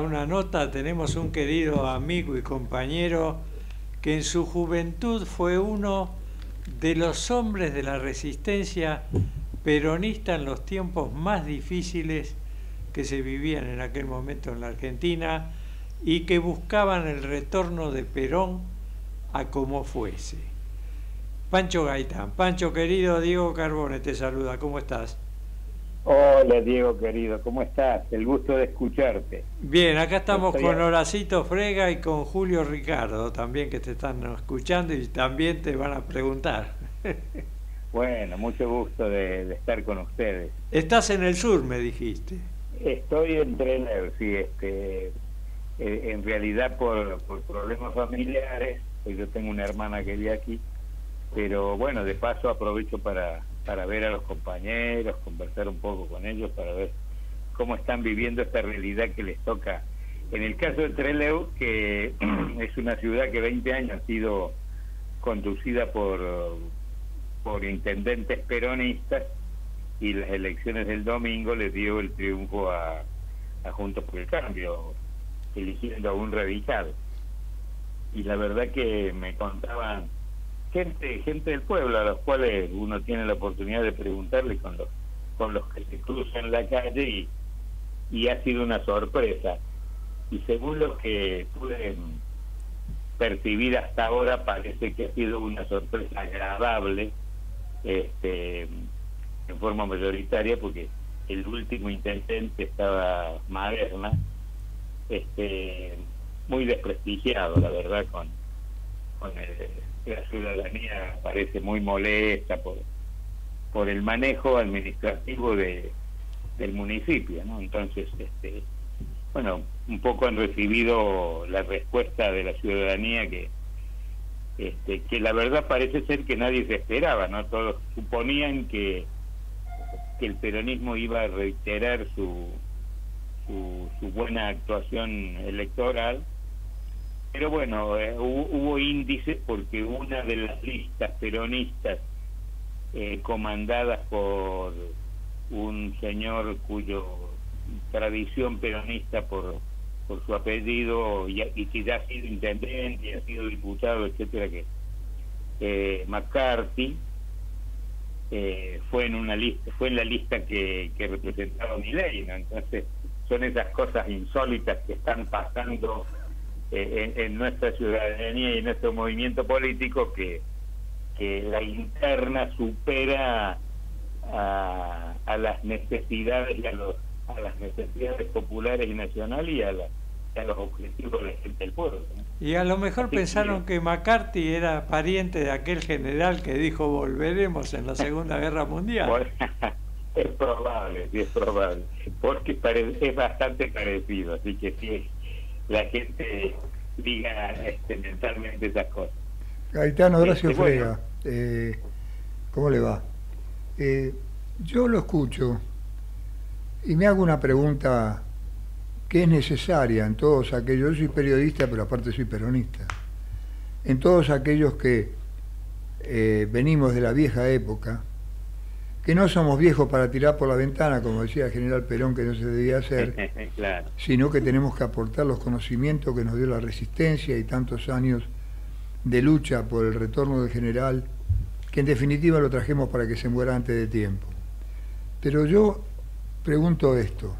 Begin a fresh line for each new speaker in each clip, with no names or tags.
una nota, tenemos un querido amigo y compañero que en su juventud fue uno de los hombres de la resistencia peronista en los tiempos más difíciles que se vivían en aquel momento en la Argentina y que buscaban el retorno de Perón a como fuese. Pancho Gaitán. Pancho querido, Diego Carbone te saluda, ¿cómo estás?
Hola Diego querido, ¿cómo estás? El gusto de escucharte.
Bien, acá estamos con Horacito Frega y con Julio Ricardo también que te están escuchando y también te van a preguntar.
Bueno, mucho gusto de, estar con ustedes.
Estás en el sur, me dijiste.
Estoy en Trenner, sí, este, eh, en realidad por, por problemas familiares, pues yo tengo una hermana que vive aquí, pero bueno, de paso aprovecho para para ver a los compañeros, conversar un poco con ellos, para ver cómo están viviendo esta realidad que les toca. En el caso de Trelew, que es una ciudad que 20 años ha sido conducida por, por intendentes peronistas y las elecciones del domingo les dio el triunfo a, Juntos por el Cambio, eligiendo a un radical. Y la verdad que me contaban gente, gente del pueblo a los cuales uno tiene la oportunidad de preguntarle con los, con los que se cruzan la calle y, y ha sido una sorpresa. Y según lo que pude percibir hasta ahora, parece que ha sido una sorpresa agradable este, en forma mayoritaria, porque el último intendente estaba Maderna, este, muy desprestigiado, la verdad, con, con el la ciudadanía parece muy molesta por, por el manejo administrativo de, del municipio, ¿no? Entonces, este, bueno, un poco han recibido la respuesta de la ciudadanía que, este, que la verdad parece ser que nadie se esperaba, ¿no? Todos suponían que, que el peronismo iba a reiterar su, su, su buena actuación electoral pero bueno, eh, hubo, índices porque una de las listas peronistas eh, comandadas por un señor cuyo tradición peronista por, por su apellido y, que ya ha sido intendente y ha sido diputado, etcétera, que eh, McCarthy eh, fue en una lista, fue en la lista que, que representaba mi ley, entonces son esas cosas insólitas que están pasando eh, en, nuestra ciudadanía y en nuestro movimiento político que, que la interna supera a, a las necesidades y a, los, a las necesidades populares y nacionales y a, a los objetivos de la gente del pueblo.
Y a lo mejor pensaron que... McCarthy era pariente de aquel general que dijo volveremos en la Segunda Guerra Mundial.
es probable, sí es probable, porque es bastante parecido, así que sí, la gente diga este, mentalmente esas cosas.
Gaetano, gracias este, Frega. Eh, ¿Cómo le va? Eh, yo lo escucho y me hago una pregunta que es necesaria en todos aquellos, yo soy periodista, pero aparte soy peronista, en todos aquellos que eh, venimos de la vieja época, que no somos viejos para tirar por la ventana, como decía el general Perón, que no se debía hacer, sino que tenemos que aportar los conocimientos que nos dio la resistencia y tantos años de lucha por el retorno del general, que en definitiva lo trajimos para que se muera antes de tiempo. Pero yo pregunto esto,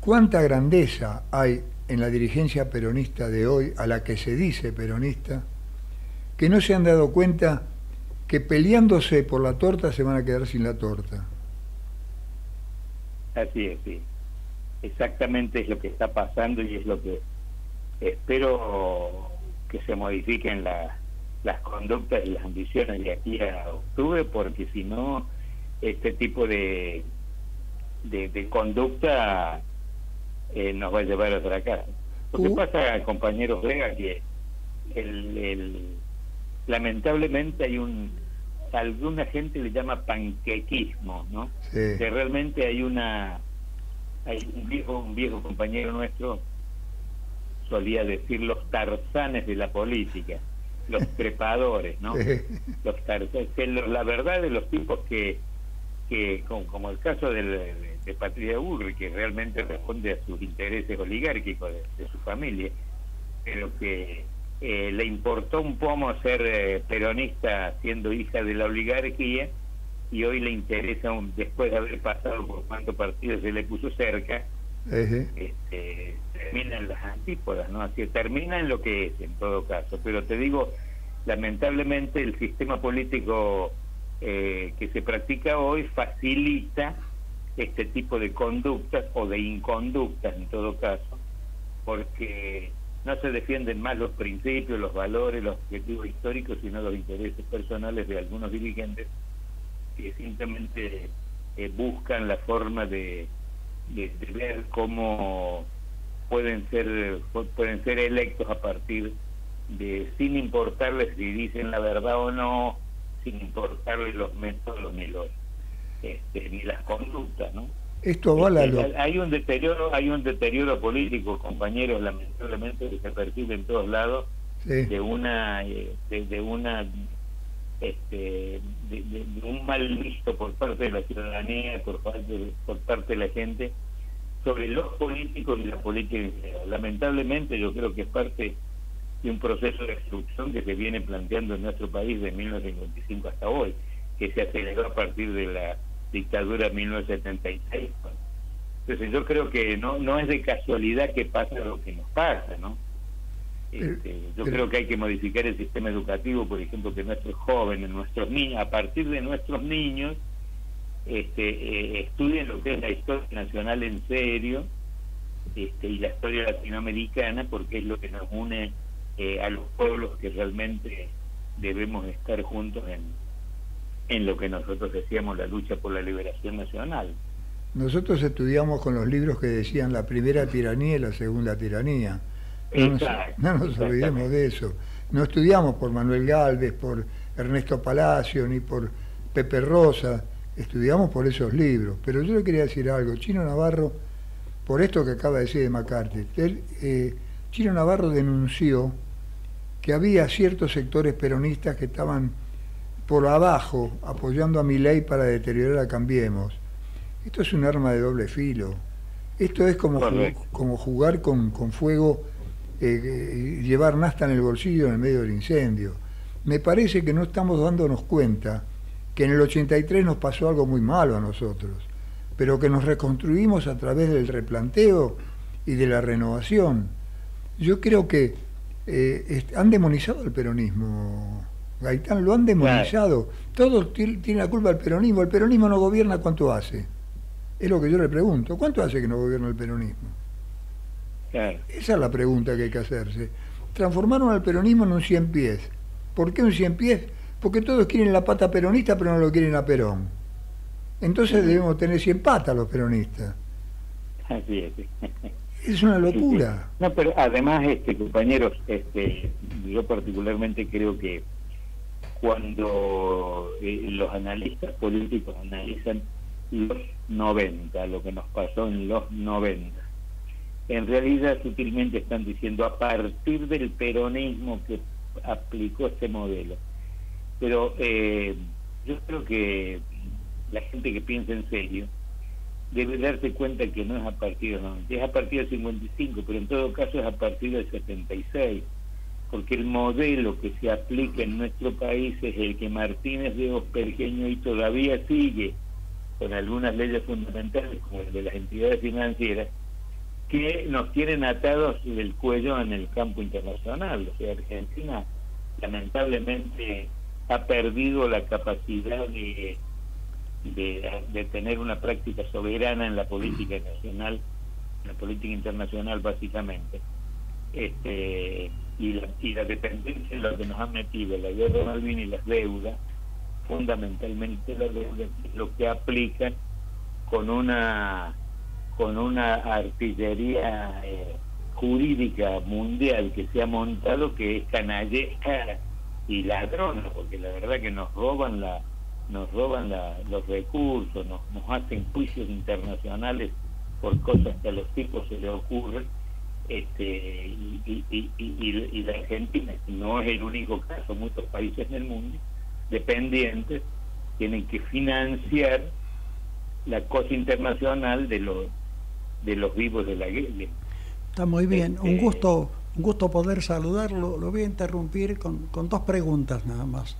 ¿cuánta grandeza hay en la dirigencia peronista de hoy, a la que se dice peronista, que no se han dado cuenta que peleándose por la torta se van a quedar sin la torta.
Así es, sí. Exactamente es lo que está pasando y es lo que espero que se modifiquen las conductas y las ambiciones de aquí a octubre, porque si no, este tipo de, de, conducta eh, nos va a llevar a otra casa. Lo que uh. pasa, compañeros Vega, que el, el, lamentablemente hay un alguna gente le llama panquequismo, ¿no? Que realmente hay una hay un viejo un viejo compañero nuestro solía decir los tarzanes de la política, los trepadores, ¿no? Los tarzanes, la verdad de los tipos que que, como, el caso de, de, Patricia Burri, que realmente responde a sus intereses oligárquicos de, su familia, pero que eh, le importó un poco ser eh, peronista siendo hija de la oligarquía y hoy le interesa, después de haber pasado por cuántos partidos se le puso cerca, este, termina en las antípodas, ¿no? Así termina en lo que es, en todo caso. Pero te digo, lamentablemente el sistema político eh, que se practica hoy facilita este tipo de conductas o de inconductas en todo caso, porque no se defienden más los principios, los valores, los objetivos históricos, sino los intereses personales de algunos dirigentes que simplemente eh, buscan la forma de, ver cómo pueden ser pueden ser electos a partir de sin importarles si dicen la verdad o no sin importarles los métodos ni los este, ni las conductas no
esto avala
este, hay un deterioro hay un deterioro político compañeros lamentablemente que se percibe en todos lados de una eh, de una este, de, un mal visto por parte de la ciudadanía, por parte, por parte de la gente, sobre los políticos y la política Lamentablemente yo creo que es parte de un proceso de destrucción que se viene planteando en nuestro país de 1955 hasta hoy, que se aceleró a partir de la dictadura de 1976. Entonces yo creo que no, no es de casualidad que pasa lo que nos pasa, ¿no? Este, yo creo que hay que modificar el sistema educativo, por ejemplo, que nuestros jóvenes, nuestros niños, a partir de nuestros niños, este, eh, estudien lo que es la historia nacional en serio este, y la historia latinoamericana, porque es lo que nos une eh, a los pueblos que realmente debemos estar juntos en, en lo que nosotros decíamos la lucha por la liberación nacional.
Nosotros estudiamos con los libros que decían la primera tiranía y la segunda tiranía no nos, olvidemos de eso. No estudiamos por Manuel Galvez, por Ernesto Palacio, ni por Pepe Rosa, estudiamos por esos libros. Pero yo le quería decir algo. Chino Navarro, por esto que acaba de decir de McCarthy, eh, Chino Navarro denunció que había ciertos sectores peronistas que estaban por abajo apoyando a mi ley para deteriorar a Cambiemos. Esto es un arma de doble filo. Esto es como, como jugar con, con fuego eh, llevar nasta en el bolsillo en el medio del incendio. Me parece que no estamos dándonos cuenta que en el 83 nos pasó algo muy malo a nosotros, pero que nos reconstruimos a través del replanteo y de la renovación. Yo creo que eh, han demonizado el peronismo, Gaitán, lo han demonizado. Todos tienen la culpa del peronismo. El peronismo no gobierna, ¿cuánto hace? Es lo que yo le pregunto. ¿Cuánto hace que no gobierna el peronismo? Esa es la pregunta que hay que hacerse. Transformaron al peronismo en un cien pies. ¿Por qué un cien pies? Porque todos quieren la pata peronista, pero no lo quieren a Perón. Entonces debemos tener cien patas los peronistas.
Así es.
Es una locura.
No, pero además, este, compañeros, este, yo particularmente creo que cuando eh, los analistas políticos analizan los 90, lo que nos pasó en los 90, en realidad sutilmente están diciendo a partir del peronismo que aplicó este modelo. Pero eh, yo creo que la gente que piensa en serio debe darse cuenta que no es a partir del 90, es a partir del 55, pero en todo caso es a partir del 76, porque el modelo que se aplica en nuestro país es el que Martínez de Ospergeño y todavía sigue con algunas leyes fundamentales como el de las entidades financieras, que nos tienen atados del cuello en el campo internacional. O sea, Argentina lamentablemente ha perdido la capacidad de, de, tener una práctica soberana en la política nacional, en la política internacional básicamente. Este, y, la, y la dependencia en lo que nos ha metido la guerra Malvin y las deudas, fundamentalmente las deudas, lo que aplican con una con una artillería eh, jurídica mundial que se ha montado que es canallesca y ladrona, porque la verdad que nos roban la nos roban los recursos, nos, nos hacen juicios internacionales por cosas que a los tipos se les ocurren, este, y, y, y, y la Argentina, no es el único caso, muchos países del mundo, dependientes, tienen que financiar la cosa internacional de los de los vivos de la guerra.
Está muy bien, un este, gusto, un gusto poder saludarlo. Lo voy a interrumpir con, con dos preguntas nada más.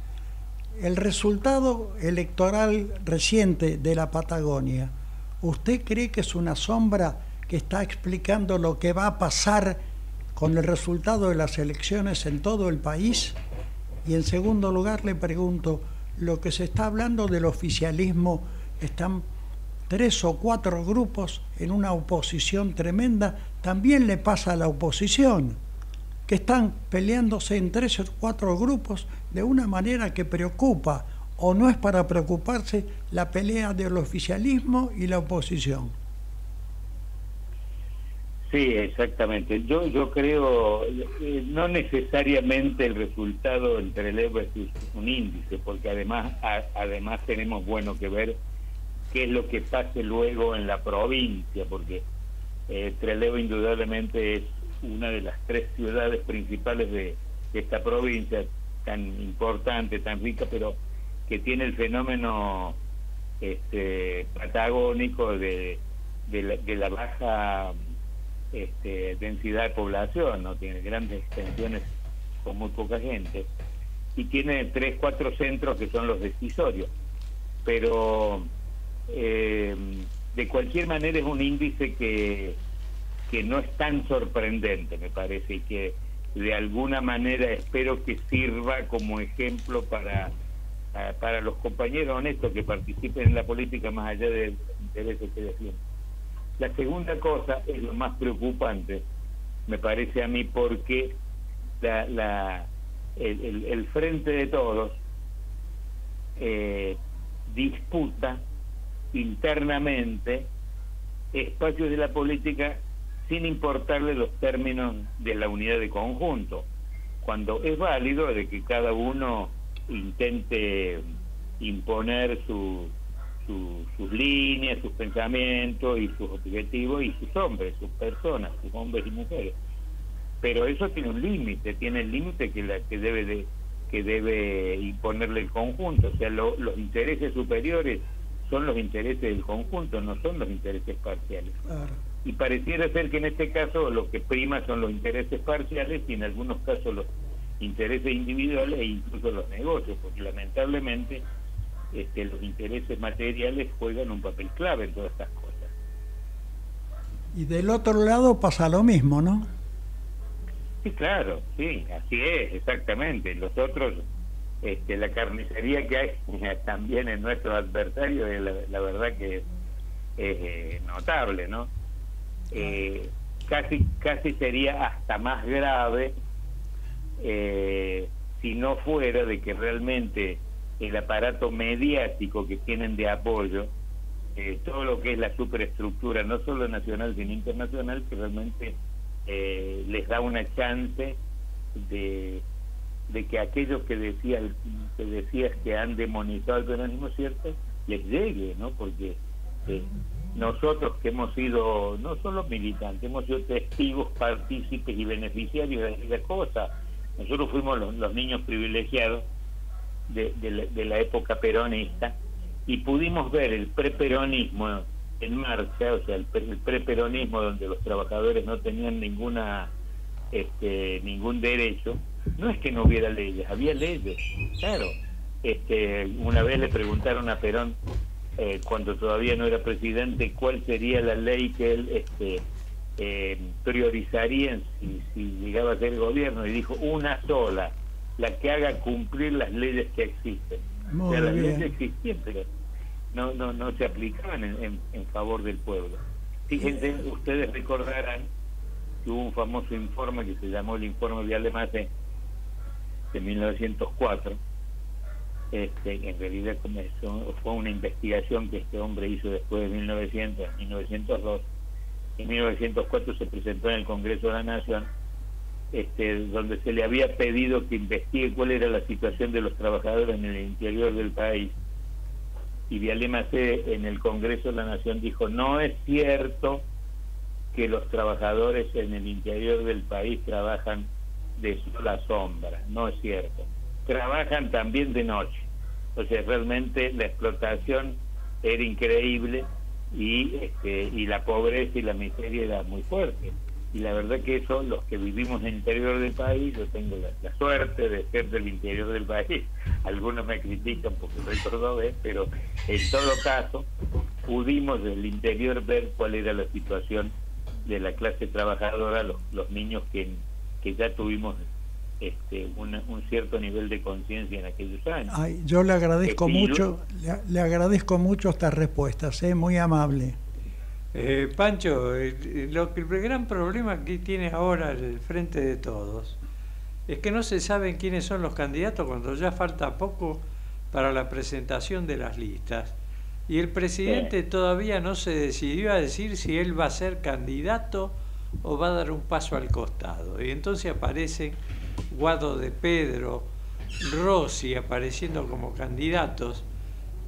El resultado electoral reciente de la Patagonia, ¿usted cree que es una sombra que está explicando lo que va a pasar con el resultado de las elecciones en todo el país? Y en segundo lugar le pregunto, lo que se está hablando del oficialismo, están tres o cuatro grupos en una oposición tremenda, también le pasa a la oposición, que están peleándose en tres o cuatro grupos de una manera que preocupa, o no es para preocuparse la pelea del oficialismo y la oposición.
Sí, exactamente. Yo yo creo, eh, no necesariamente el resultado entre el es un índice, porque además además tenemos bueno que ver qué es lo que pase luego en la provincia, porque eh, Trelew indudablemente es una de las tres ciudades principales de, esta provincia, tan importante, tan rica, pero que tiene el fenómeno este, patagónico de, de, la, baja este, densidad de población, no tiene grandes extensiones con muy poca gente, y tiene tres, cuatro centros que son los decisorios, pero eh, de cualquier manera es un índice que, que no es tan sorprendente, me parece, y que de alguna manera espero que sirva como ejemplo para, para los compañeros honestos que participen en la política más allá del interés que defienden. La segunda cosa es lo más preocupante, me parece a mí, porque el, frente de todos eh, disputa internamente espacios de la política sin importarle los términos de la unidad de conjunto, cuando es válido de que cada uno intente imponer su, sus líneas, sus pensamientos y sus objetivos y sus hombres, sus personas, sus hombres y mujeres. Pero eso tiene un límite, tiene el límite que, la, que debe de que debe imponerle el conjunto, o sea, los intereses superiores son los intereses del conjunto, no son los intereses parciales. Y pareciera ser que en este caso lo que prima son los intereses parciales y en algunos casos los intereses individuales e incluso los negocios, porque lamentablemente este, los intereses materiales juegan un papel clave en todas estas cosas.
Y del otro lado pasa lo mismo, ¿no?
Sí, claro, sí, así es, exactamente. Los otros este, la carnicería que hay también en nuestros adversarios, la, verdad que es, eh, notable, ¿no? Eh, casi, casi sería hasta más grave eh, si no fuera de que realmente el aparato mediático que tienen de apoyo, todo lo que es la superestructura, no solo nacional sino internacional, que realmente les da una chance de de que aquellos que decía que decías que han demonizado el peronismo cierto les llegue no porque eh, nosotros que hemos sido no solo militantes hemos sido testigos partícipes y beneficiarios de esa cosa. Nosotros fuimos los, niños privilegiados de, la, época peronista y pudimos ver el preperonismo en marcha o sea el, el preperonismo donde los trabajadores no tenían ninguna este, ningún derecho no es que no hubiera leyes, había leyes, claro. Este, una vez le preguntaron a Perón, eh, cuando todavía no era presidente, cuál sería la ley que él este, eh, priorizaría si, si llegaba a ser gobierno, y dijo una sola, la que haga cumplir las leyes que existen. o sea, las leyes existían, pero no, no, no se aplicaban en, en, favor del pueblo. Fíjense, ustedes recordarán que hubo un famoso informe que se llamó el informe de Alemán de 1904. Este, en realidad fue una investigación que este hombre hizo después de 1900, 1902. En 1904 se presentó en el Congreso de la Nación, este, donde se le había pedido que investigue cuál era la situación de los trabajadores en el interior del país. Y Vialema C en el Congreso de la Nación dijo, no es cierto que los trabajadores en el interior del país trabajan de la sombra, no es cierto. Trabajan también de noche. O sea, realmente la explotación era increíble y, este, y la pobreza y la miseria era muy fuerte. Y la verdad que eso, los que vivimos en el interior del país, yo tengo la, suerte de ser del interior del país, algunos me critican porque soy cordobés, pero en todo caso pudimos del interior ver cuál era la situación de la clase trabajadora, los, los niños que, que ya tuvimos este, un cierto nivel de conciencia en aquellos años.
yo le agradezco este, mucho, le, agradezco mucho estas respuestas, ¿eh? muy amable.
Eh, Pancho, eh, lo que, el gran problema que tiene ahora el Frente de Todos es que no se saben quiénes son los candidatos cuando ya falta poco para la presentación de las listas. Y el presidente todavía no se decidió a decir si él va a ser candidato o va a dar un paso al costado. Y entonces aparecen Guado de Pedro, Rossi apareciendo como candidatos,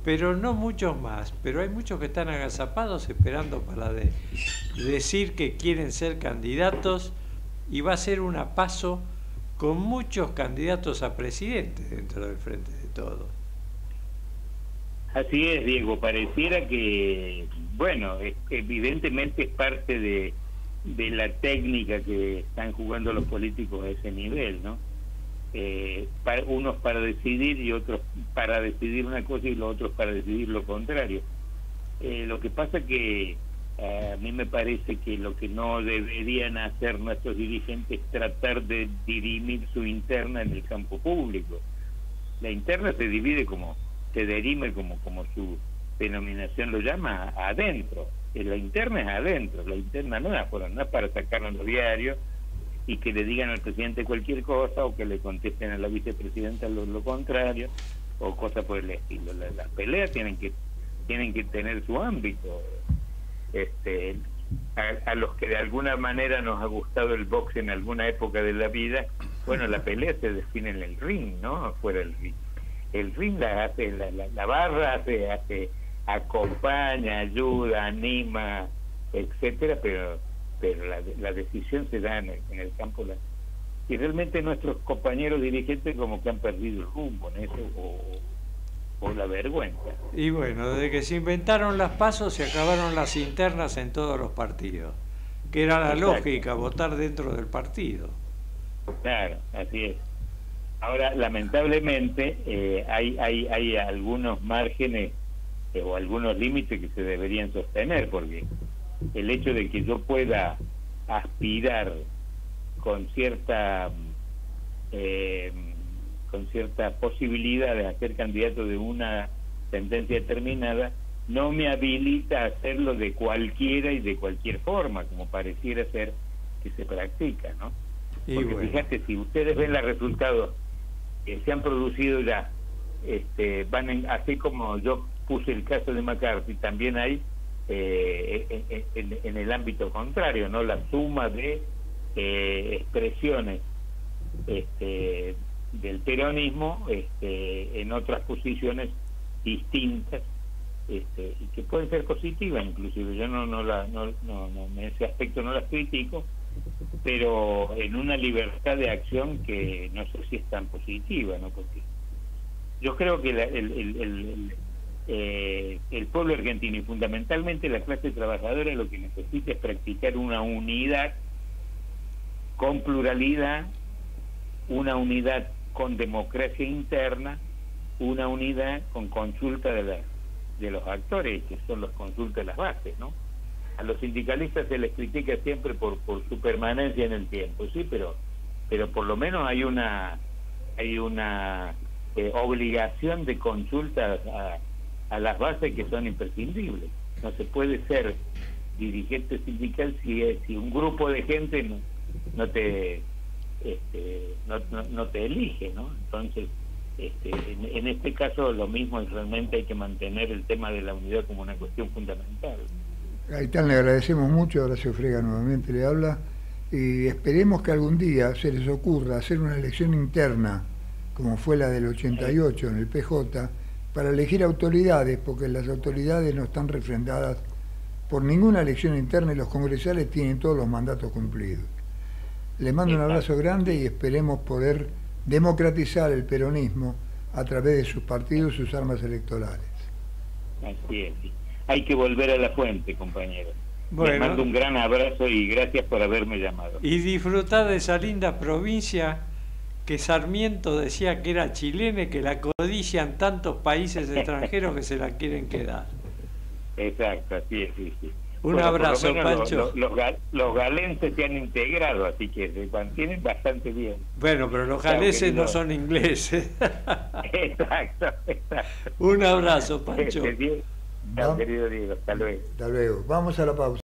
pero no muchos más. Pero hay muchos que están agazapados esperando para decir que quieren ser candidatos y va a ser una paso con muchos candidatos a presidente dentro del Frente de Todos.
Así es, Diego. Pareciera que, bueno, evidentemente es parte de de la técnica que están jugando los políticos a ese nivel, ¿no? Eh, para, unos para decidir y otros para decidir una cosa y los otros para decidir lo contrario. Eh, lo que pasa que eh, a mí me parece que lo que no deberían hacer nuestros dirigentes es tratar de dirimir su interna en el campo público. La interna se divide como, se dirime como, como su denominación lo llama, adentro la interna es adentro, la interna no es afuera, no es para sacarlo en los diarios y que le digan al presidente cualquier cosa o que le contesten a la vicepresidenta lo, contrario o cosas por el estilo. las peleas tienen que tienen que tener su ámbito. Este, a, los que de alguna manera nos ha gustado el box en alguna época de la vida, bueno, la pelea se define en el ring, ¿no? Fuera del ring. El ring la hace, la, la, barra hace, hace acompaña, ayuda, anima, etcétera, pero pero la, la decisión se da en el, campo y realmente nuestros compañeros dirigentes como que han perdido el rumbo en eso o, o la vergüenza.
Y bueno, desde que se inventaron las pasos se acabaron las internas en todos los partidos, que era la lógica, votar dentro del partido.
Claro, así es. Ahora, lamentablemente, eh, hay, hay, hay algunos márgenes o algunos límites que se deberían sostener, porque el hecho de que yo pueda aspirar con cierta eh, con cierta posibilidad de ser candidato de una sentencia determinada no me habilita a hacerlo de cualquiera y de cualquier forma como pareciera ser que se practica no porque fíjate si ustedes ven los resultados que se han producido ya este van así como yo puse el caso de McCarthy, también hay eh, en, el ámbito contrario, no la suma de eh, expresiones este, del peronismo este, en otras posiciones distintas este, y que pueden ser positivas inclusive. Yo no no la no, no, no en ese aspecto no las critico pero en una libertad de acción que no sé si es tan positiva no porque yo creo que el, el, eh, el pueblo argentino y fundamentalmente la clase trabajadora lo que necesita es practicar una unidad con pluralidad, una unidad con democracia interna, una unidad con consulta de, de los actores, que son los consultas de las bases, ¿no? A los sindicalistas se les critica siempre por, por su permanencia en el tiempo, sí, pero, pero por lo menos hay una hay una eh, obligación de consulta a, a las bases que son imprescindibles. No se puede ser dirigente sindical si, si un grupo de gente no, no te este, no, te elige, ¿no? Entonces, este, en, este caso lo mismo es realmente hay que mantener el tema de la unidad como una cuestión fundamental.
Aitán, le agradecemos mucho, Horacio Frega nuevamente le habla, y esperemos que algún día se les ocurra hacer una elección interna, como fue la del 88 en el PJ, para elegir autoridades, porque las autoridades no están refrendadas por ninguna elección interna y los congresales tienen todos los mandatos cumplidos. Le mando un abrazo grande y esperemos poder democratizar el peronismo a través de sus partidos y sus armas electorales.
Así es. Hay que volver a la fuente, compañero. Les mando un gran abrazo y gracias por haberme llamado.
Y disfrutar de esa linda provincia que Sarmiento decía que era chilena y que la codician tantos países extranjeros que se la quieren quedar.
Exacto, así es, sí, sí.
Un abrazo, Pancho.
Los, los, galenses se han integrado, así que se mantienen bastante bien.
Bueno, pero los galenses no son ingleses.
exacto, exacto.
Un abrazo, Pancho.
Querido Diego. Hasta luego.
Hasta luego. Vamos a la pausa.